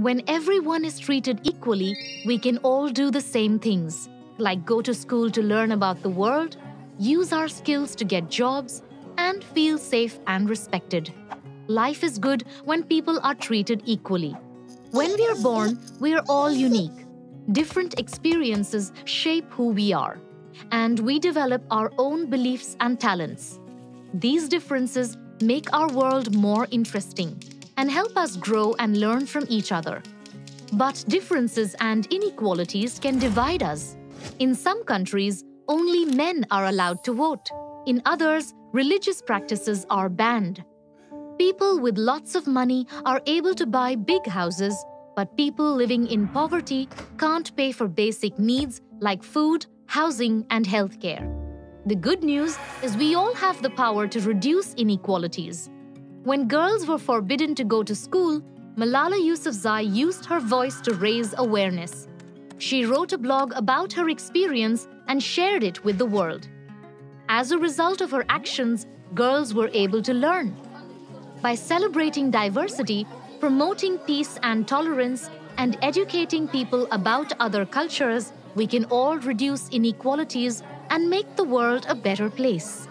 When everyone is treated equally, we can all do the same things, like go to school to learn about the world, use our skills to get jobs, and feel safe and respected. Life is good when people are treated equally. When we are born, we are all unique. Different experiences shape who we are, and we develop our own beliefs and talents. These differences make our world more interesting and help us grow and learn from each other. But differences and inequalities can divide us. In some countries, only men are allowed to vote. In others, religious practices are banned. People with lots of money are able to buy big houses, but people living in poverty can't pay for basic needs like food, housing, and healthcare. The good news is we all have the power to reduce inequalities. When girls were forbidden to go to school, Malala Yousafzai used her voice to raise awareness. She wrote a blog about her experience and shared it with the world. As a result of her actions, girls were able to learn. By celebrating diversity, promoting peace and tolerance, and educating people about other cultures, we can all reduce inequalities and make the world a better place.